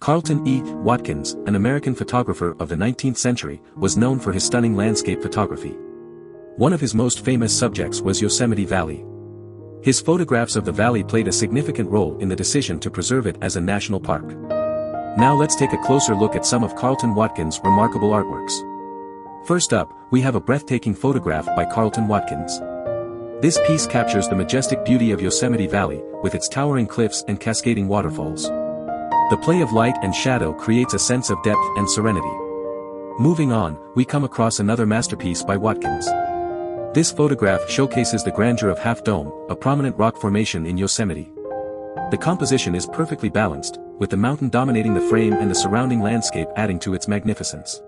Carleton E. Watkins, an American photographer of the 19th century, was known for his stunning landscape photography. One of his most famous subjects was Yosemite Valley. His photographs of the valley played a significant role in the decision to preserve it as a national park. Now let's take a closer look at some of Carleton Watkins' remarkable artworks. First up, we have a breathtaking photograph by Carleton Watkins. This piece captures the majestic beauty of Yosemite Valley, with its towering cliffs and cascading waterfalls. The play of light and shadow creates a sense of depth and serenity. Moving on, we come across another masterpiece by Watkins. This photograph showcases the grandeur of Half Dome, a prominent rock formation in Yosemite. The composition is perfectly balanced, with the mountain dominating the frame and the surrounding landscape adding to its magnificence.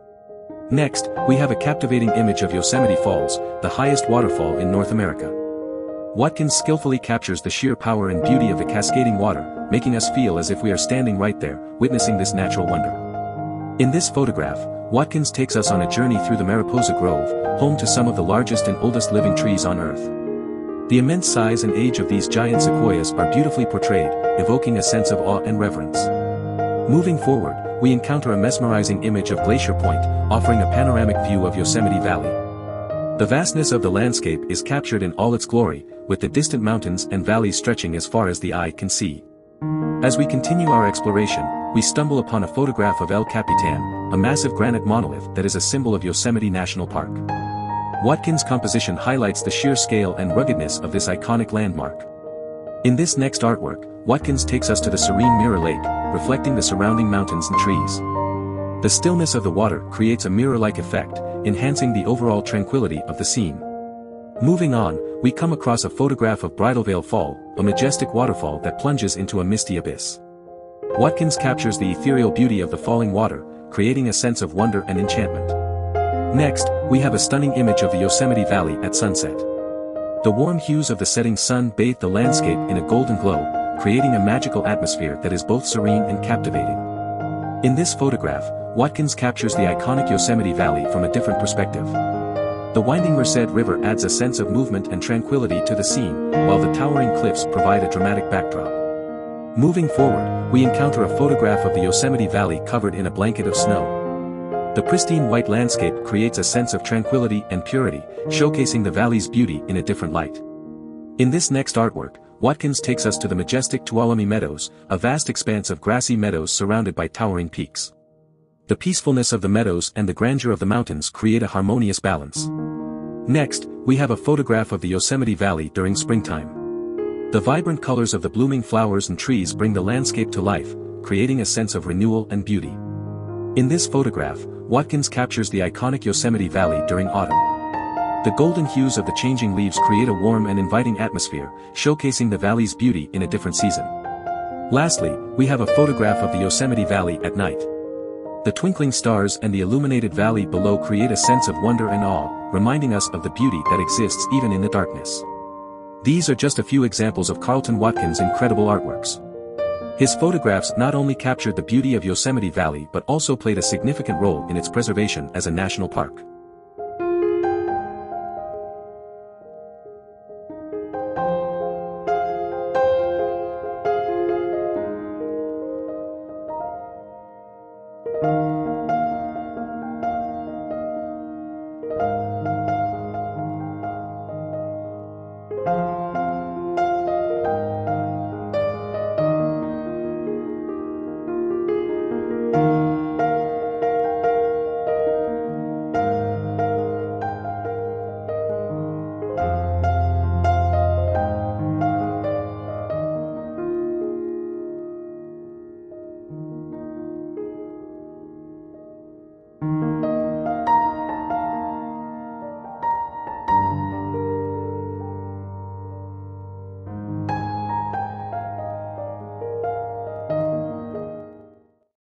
Next, we have a captivating image of Yosemite Falls, the highest waterfall in North America. Watkins skillfully captures the sheer power and beauty of the cascading water, making us feel as if we are standing right there, witnessing this natural wonder. In this photograph, Watkins takes us on a journey through the Mariposa Grove, home to some of the largest and oldest living trees on Earth. The immense size and age of these giant sequoias are beautifully portrayed, evoking a sense of awe and reverence. Moving forward, we encounter a mesmerizing image of Glacier Point, offering a panoramic view of Yosemite Valley. The vastness of the landscape is captured in all its glory, with the distant mountains and valleys stretching as far as the eye can see. As we continue our exploration, we stumble upon a photograph of El Capitan, a massive granite monolith that is a symbol of Yosemite National Park. Watkins' composition highlights the sheer scale and ruggedness of this iconic landmark. In this next artwork, Watkins takes us to the serene Mirror Lake, reflecting the surrounding mountains and trees. The stillness of the water creates a mirror-like effect, enhancing the overall tranquility of the scene. Moving on, we come across a photograph of Bridalveil Fall, a majestic waterfall that plunges into a misty abyss. Watkins captures the ethereal beauty of the falling water, creating a sense of wonder and enchantment. Next, we have a stunning image of the Yosemite Valley at sunset. The warm hues of the setting sun bathe the landscape in a golden glow, creating a magical atmosphere that is both serene and captivating. In this photograph, Watkins captures the iconic Yosemite Valley from a different perspective. The winding Merced River adds a sense of movement and tranquility to the scene, while the towering cliffs provide a dramatic backdrop. Moving forward, we encounter a photograph of the Yosemite Valley covered in a blanket of snow. The pristine white landscape creates a sense of tranquility and purity, showcasing the valley's beauty in a different light. In this next artwork, Watkins takes us to the majestic Tuolumne Meadows, a vast expanse of grassy meadows surrounded by towering peaks. The peacefulness of the meadows and the grandeur of the mountains create a harmonious balance. Next, we have a photograph of the Yosemite Valley during springtime. The vibrant colors of the blooming flowers and trees bring the landscape to life, creating a sense of renewal and beauty. In this photograph, Watkins captures the iconic Yosemite Valley during autumn. The golden hues of the changing leaves create a warm and inviting atmosphere, showcasing the valley's beauty in a different season. Lastly, we have a photograph of the Yosemite Valley at night. The twinkling stars and the illuminated valley below create a sense of wonder and awe, reminding us of the beauty that exists even in the darkness. These are just a few examples of Carleton Watkins' incredible artworks. His photographs not only captured the beauty of Yosemite Valley but also played a significant role in its preservation as a national park.